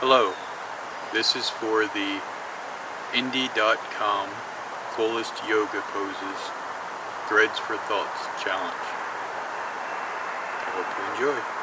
Hello, this is for the indie.com coolest yoga poses threads for thoughts challenge. I hope you enjoy.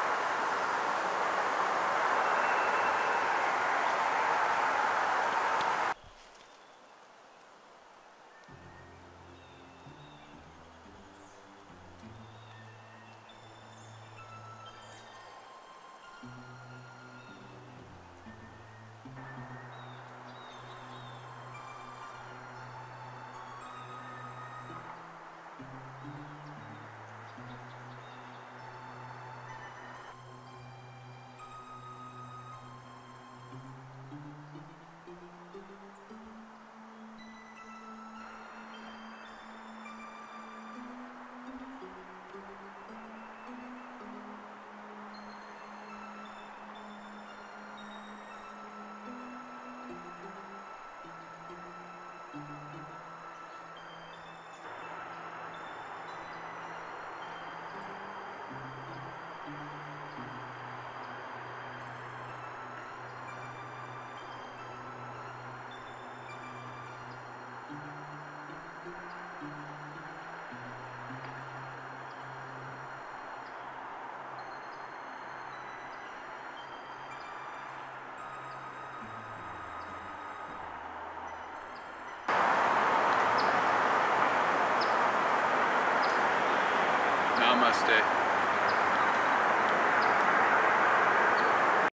Namaste.